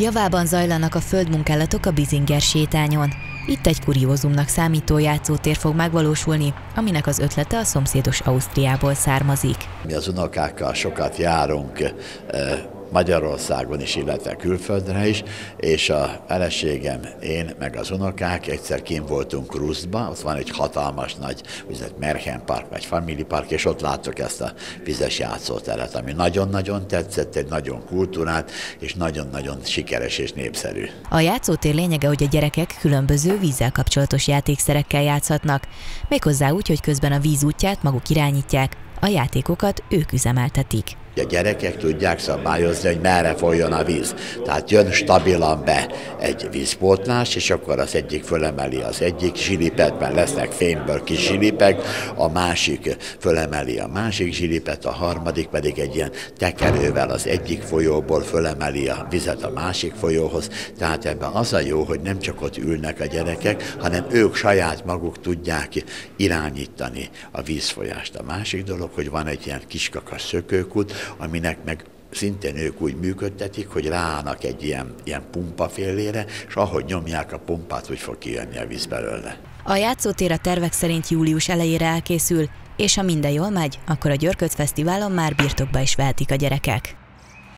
Javában zajlanak a földmunkálatok a Bizinger sétányon. Itt egy kuriózumnak számító játszótér fog megvalósulni, aminek az ötlete a szomszédos Ausztriából származik. Mi az unokákkal sokat járunk eh, Magyarországon is, illetve külföldre is, és a feleségem, én, meg az unokák egyszer kim voltunk Kruszba, ott van egy hatalmas nagy, úgynevezett Merchen Park, vagy Family Park, és ott láttuk ezt a vizes játszóteret, ami nagyon-nagyon tetszett, egy nagyon kultúrát, és nagyon-nagyon sikeres és népszerű. A játszótér lényege, hogy a gyerekek különböző vízzel kapcsolatos játékszerekkel játszhatnak, méghozzá úgy, hogy közben a víz útját maguk irányítják, a játékokat ők üzemeltetik. A gyerekek tudják szabályozni, hogy merre folyjon a víz. Tehát jön stabilan be egy vízpótlás, és akkor az egyik fölemeli az egyik zsilipetben, lesznek fényből kis zsilipek, a másik fölemeli a másik zsilipet, a harmadik pedig egy ilyen tekerővel az egyik folyóból fölemeli a vizet a másik folyóhoz. Tehát ebben az a jó, hogy nem csak ott ülnek a gyerekek, hanem ők saját maguk tudják irányítani a vízfolyást. A másik dolog, hogy van egy ilyen kiskakas szökőkút, aminek meg szintén ők úgy működtetik, hogy ráállnak egy ilyen, ilyen pumpa félére, és ahogy nyomják a pumpát, úgy fog kijönni a víz belőle. A játszótér a tervek szerint július elejére elkészül, és ha minden jól megy, akkor a Györköt Fesztiválon már birtokba is vehetik a gyerekek.